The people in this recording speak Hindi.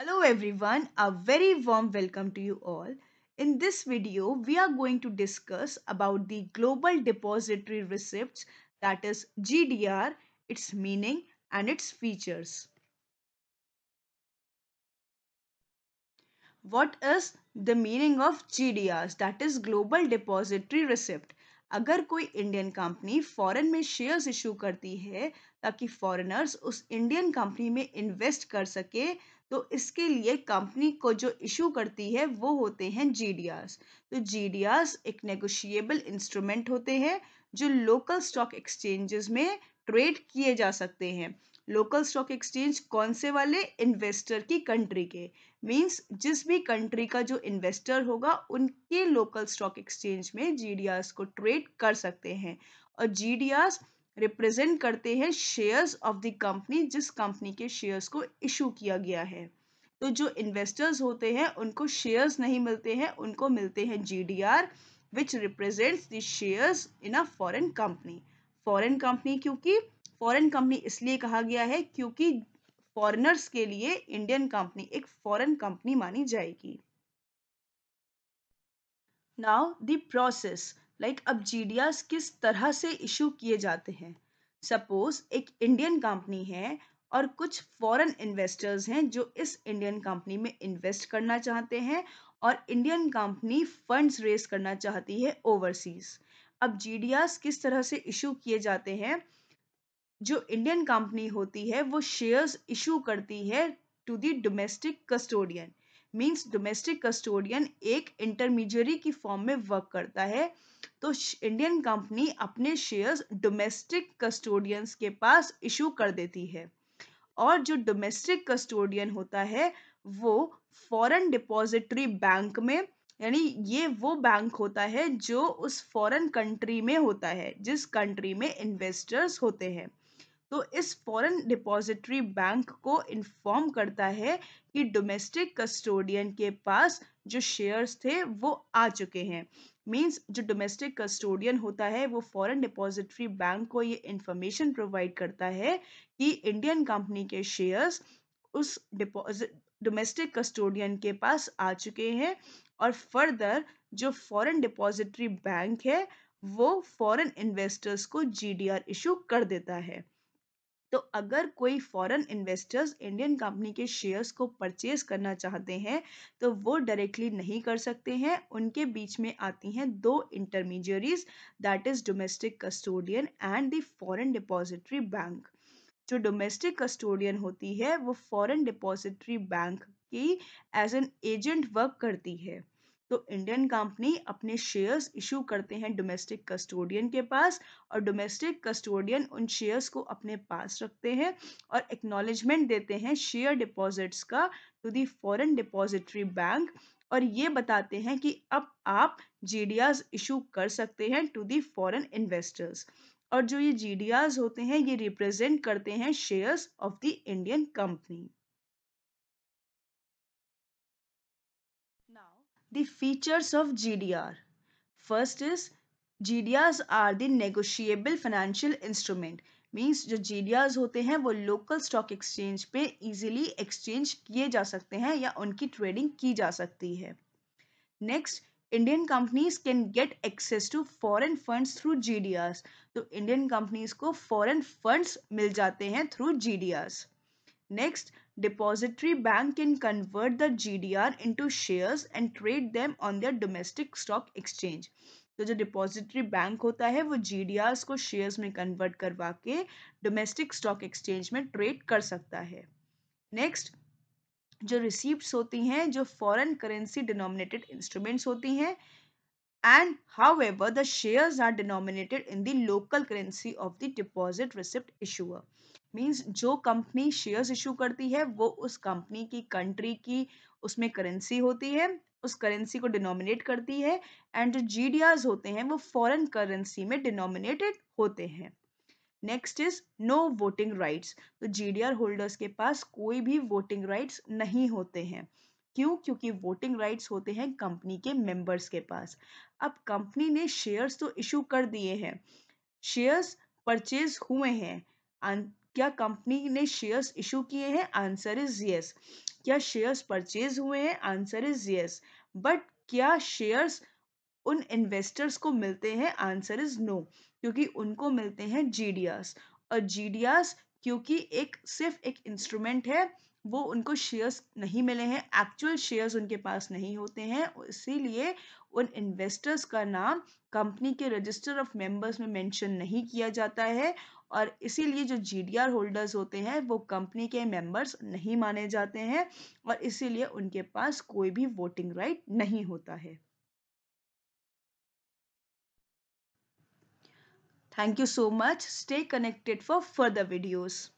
Hello everyone, a very warm welcome to you all. In this video, we are going to discuss about the Global Depository Receipts that is GDR, its meaning and its features. What is the meaning of GDRs that is Global Depository Receipt? अगर कोई इंडियन कंपनी फॉरेन में शेयर्स इशू करती है ताकि फॉरेनर्स उस इंडियन कंपनी में इन्वेस्ट कर सके तो इसके लिए कंपनी को जो इशू करती है वो होते हैं जीडीआरस तो जीडीआरस एक नेगोशिएबल इंस्ट्रूमेंट होते हैं, जो लोकल स्टॉक एक्सचेंजेस में ट्रेड किए जा सकते हैं। लोकल स्टॉक एक्सचेंज कौन से वाले? इन्वेस्टर की कंट्री के। मींस जिस भी कंट्री का जो इन्वेस्टर होगा, उनके लोकल स्टॉक एक्सचेंज में जीडीआरस को ट्रेड कर सकते हैं। और जीडीआरस रिप्रेजेंट करते हैं शेयर्स ऑफ़ द कंपनी जिस कंपनी के शेयर्स को इशू किया गया है। तो जो इन्वेस्टर्स होते हैं, उनको शेयर्स नहीं मिलते हैं, उनको मिलते हैं GDR which represents the shares in a foreign company foreign company क्योंकि फॉरेन कंपनी इसलिए कहा गया है क्योंकि फॉरेनर्स के लिए इंडियन कंपनी एक फॉरेन कंपनी मानी जाएगी। Now the process like like, अब जीडीआर किस तरह से इशू किए जाते हैं? सपोज़ एक इंडियन कंपनी है और कुछ फॉरेन इन्वेस्टर्स हैं जो इस इंडियन कंपनी में इन्वेस्ट करना चाहते हैं और इंडियन कंपनी फंड्स रेज करना चाहती है ओवरसीज अब जीडीआर किस तरह से इशू किए जाते हैं? जो इंडियन कंपनी होती है, वो शेयर्स इशू करती है to the domestic custodian means domestic custodian एक इंटरमीडियरी की फॉर्म में वर्क करता है। तो इंडियन कंपनी अपने शेयर्स डोमेस्टिक कस्टोडियंस के पास इशू कर देती है। और जो डोमेस्टिक कस्टोडियन होता है, वो फॉरेन डिपॉजिटरी बैंक में, यानी ये वो बैंक होता है जो उस फॉरेन कंट्री में होता है, जिस कंट्री में इन्वेस्टर्स होते हैं। तो इस फॉरेन डिपॉजिटरी बैंक को इन्फॉर्म करता है कि डोमेस्टिक कस्टोडियन के पास जो शेयर्स थे, वो आ चुके हैं। मींस जो डोमेस्टिक कस्टोडियन होता है, वो फॉरेन डिपॉजिटरी बैंक को ये इंफॉर्मेशन प्रोवाइड करता है कि इंडियन कंपनी के शेयर्स उस डिपॉजिट डोमेस्टिक कस्टोडियन के पास आ चुके हैं और फर्दर जो फॉरेन डिपॉजिटरी बैंक है, वो फॉरेन इन्वेस्टर्स को जीडीआर इशू कर देता है। तो अगर कोई फॉरेन इन्वेस्टर्स इंडियन कंपनी के शेयर्स को परचेज करना चाहते हैं तो वो डायरेक्टली नहीं कर सकते हैं। उनके बीच में आती हैं दो intermediaries that is domestic custodian and the foreign depository bank जो डोमेस्टिक कस्टोडियन होती है, वो फॉरेन डिपॉजिटरी बैंक की एज एन एजेंट वर्क करती है। तो इंडियन कंपनी अपने शेयर्स इशू करते हैं डोमेस्टिक कस्टोडियन के पास और डोमेस्टिक कस्टोडियन उन शेयर्स को अपने पास रखते हैं और एक्नॉलेजमेंट देते हैं शेयर डिपॉजिट्स का to the foreign depository bank और ये बताते हैं कि अब आप जीडीआर इशू कर सकते हैं टू दी फॉरेन इन्वेस्टर्स और जो ये जीडीआर होते हैं ये रिप्रेजेंट करते हैं shares of the Indian company The features of GDR. First is GDRs are the negotiable financial instrument. Means जो जीडीआर्स होते हैं, वो लोकल स्टॉक एक्सचेंज पे इजीली एक्सचेंज किए जा सकते हैं या उनकी ट्रेडिंग की जा सकती है next Indian companies can get access to foreign funds through GDRs तो इंडियन कंपनीज़ को फॉरेन फंड्स मिल जाते हैं through GDRs next depository bank can convert the GDR into shares and trade them on their domestic stock exchange. तो जो डिपॉजिटरी बैंक होता है, वो जी को शेयर्स में कन्वर्ट करवा के डोमेस्टिक स्टॉक एक्सचेंज में ट्रेड कर सकता है नेक्स्ट जो रिसीप्ट होती हैं, जो फॉरेन करेंसी डिनोमिनेटेड इंस्ट्रूमेंट्स होती हैं and however the shares are denominated in the local currency of the deposit receipt issuer means जो कंपनी शेयर्स इशू करती है, वो उस कंपनी की कंट्री की उसमें करेंसी होती है, उस करेंसी को डिनोमिनेट करती है एंड जो जी होते हैं, वो फॉरेन करेंसी में डिनोमिनेटेड होते हैं। Next is no voting rights तो जी होल्डर्स के पास कोई भी वोटिंग राइट्स नहीं होते हैं। क्यों? क्योंकि वोटिंग राइट्स होते हैं कंपनी के मेंबर्स के पास। अब कंपनी ने शेयर्स तो इशू कर दिए हैं। शेयर्स परचेज हुए हैं। क्या कंपनी ने शेयर्स इशू किए हैं? आंसर इज़ यस क्या शेयर्स परचेज हुए हैं? आंसर इज़ यस बट क्या शेयर्स उन इन्वेस्टर्स को मिलते हैं? आंसर इज़ नो क्योंकि उनको मिलते हैं जीडीआस और जीडीआस क्योंकि एक, सिर्फ़ एक इंस्ट्रूमेंट है वो उनको शेयर्स नहीं मिले हैं एक्चुअल शेयर्स उनके पास नहीं होते हैं इसीलिए उन इन्वेस्टर्स का नाम कंपनी के रजिस्टर ऑफ़ मेंबर्स में मेंशन नहीं किया जाता है, और इसीलिए जो जीडीआर होल्डर्स होते हैं, वो कंपनी के मेंबर्स नहीं माने जाते हैं, और इसीलिए उनके पास कोई भी वोटिंग राइट नहीं होता है Thank you so much. Stay connected for further videos.